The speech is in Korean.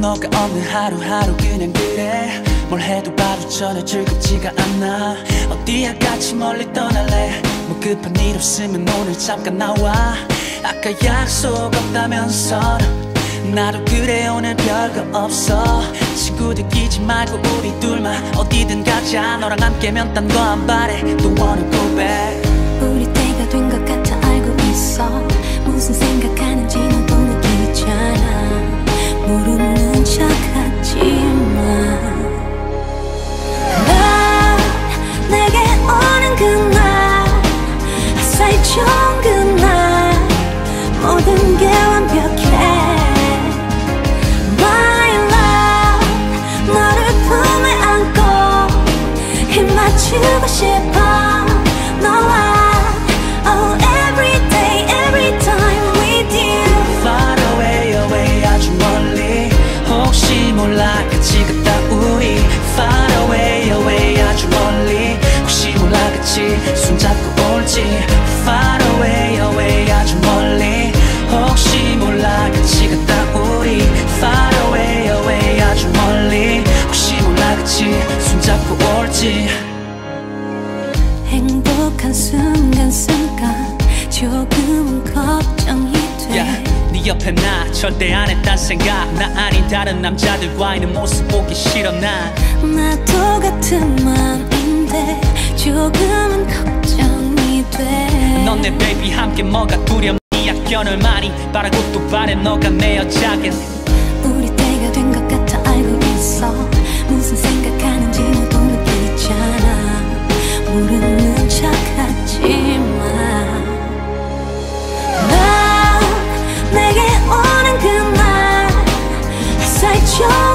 너가 없는 하루하루 그냥 그래. 뭘 해도 바로 전혀 즐겁지가 않아. 어디야 같이 멀리 떠날래? 뭐 급한 일 없으면 오늘 잠깐 나와. 아까 약속 없다면서 나도 그래. 오늘 별거 없어. 친구들 끼지 말고 우리 둘만 어디든 가자. 너랑 함께면 딴 거 안 바래. Wanna go back 좋은 그날 모든 게 완벽해 My love 너를 품에 안고 힘 맞추고 싶어 너와 Oh every day every time with you Far away away 아주 멀리 혹시 몰라 같이 갔다 우리 Far away away 아주 멀리 혹시 몰라 같이 손잡고 올지 올지. 행복한 순간 순간 조금은 걱정이 돼. yeah, 네 옆에 나 절대 안 했단 생각. 나 아닌 다른 남자들과 있는 모습 보기 싫어 난 나도 같은 마음인데 조금은 걱정이 돼. 넌내 베이비 함께 뭐가 두렵니 약견을 많이 바라고 또 바래 너가 내 여자겐 우리 때가 된 것 같아 알고 있어. 무슨 넌내